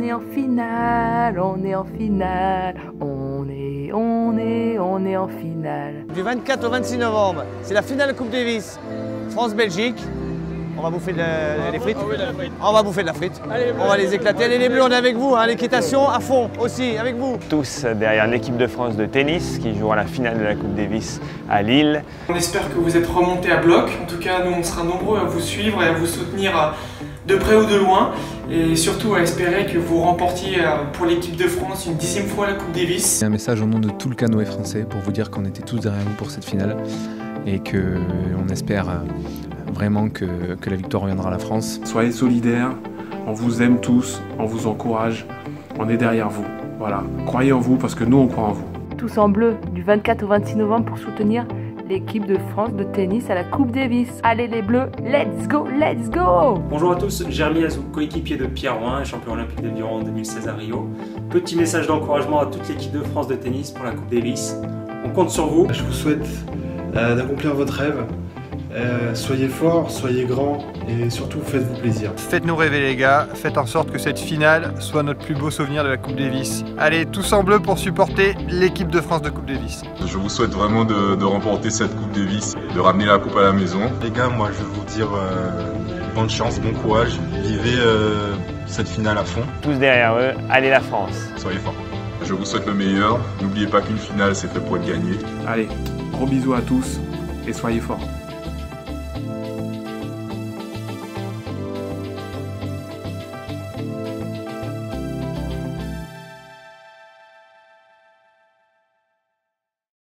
est en finale, on est en finale, on est, on est, on est en finale. Du 24 au 26 novembre, c'est la finale Coupe Davis. France-Belgique. On va bouffer de la- les frites On va bouffer de la frite. On va les éclater. Allez les bleus, on est avec vous. hein, L'équitation à fond aussi, avec vous. tous derrière l'équipe de France de tennis qui jouera la finale de la Coupe Davis à Lille. On espère que vous êtes remontés à bloc. En tout cas, nous, on sera nombreux à vous suivre et à vous soutenir euh, de près ou de loin. Et surtout à espérer que vous remportiez euh, pour l'équipe de France une dixième fois la Coupe Davis. C'est un message au nom de tout le canoë français pour vous dire qu'on était tous derrière vous pour cette finale et que on espère euh, vraiment que, que la victoire reviendra à la France. Soyez solidaires, on vous aime tous, on vous encourage, on est derrière vous. Voilà, croyez en vous parce que nous on croit en vous. Tous en bleu, du 24 au 26 novembre pour soutenir l'équipe de France de tennis à la Coupe Davis. Allez les bleus, let's go, let's go Bonjour à tous, Jérémy Azou, coéquipier de Pierre Roin, champion olympique de Diron en 2016 à Rio. Petit message d'encouragement à toute l'équipe de France de tennis pour la Coupe Davis. On compte sur vous. Je vous souhaite euh, d'accomplir votre rêve. Euh, soyez forts, soyez grands et surtout faites-vous plaisir. Faites-nous rêver les gars, faites en sorte que cette finale soit notre plus beau souvenir de la Coupe Davis. Allez, tous en bleu pour supporter l'équipe de France de Coupe Davis. Je vous souhaite vraiment de, de remporter cette Coupe Davis, de ramener la coupe à la maison. Les gars, moi je veux vous dire euh, bonne chance, bon courage, vivez euh, cette finale à fond. Tous derrière eux, allez la France Soyez forts. Je vous souhaite le meilleur. N'oubliez pas qu'une finale, c'est fait pour être gagné. Allez, gros bisous à tous et soyez forts.